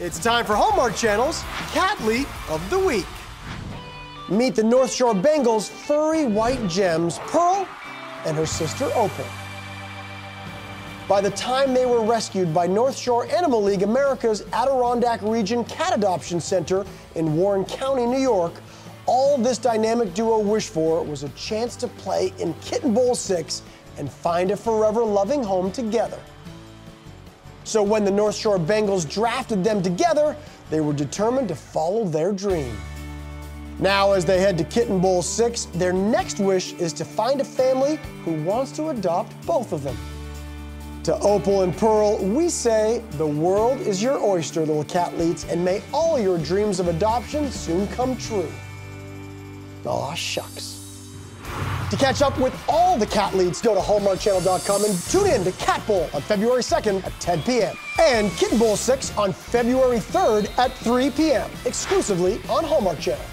It's time for Hallmark Channel's Cat-lete of the Week. Meet the North Shore Bengals' furry white gems, Pearl and her sister Opal. By the time they were rescued by North Shore Animal League America's Adirondack Region Cat Adoption Center in Warren County, New York, all this dynamic duo wished for was a chance to play in Kitten Bowl 6 and find a forever loving home together. So when the North Shore Bengals drafted them together, they were determined to follow their dream. Now, as they head to Kitten Bowl 6, their next wish is to find a family who wants to adopt both of them. To Opal and Pearl, we say, the world is your oyster, little cat-letes, and may all your dreams of adoption soon come true. Aw, shucks. To catch up with all the cat-letes, go to hallmarkchannel.com and tune in to Cat Bowl on February 2nd at 10 p.m. and Kitten Bowl 6 on February 3rd at 3 p.m. exclusively on Hallmark Channel.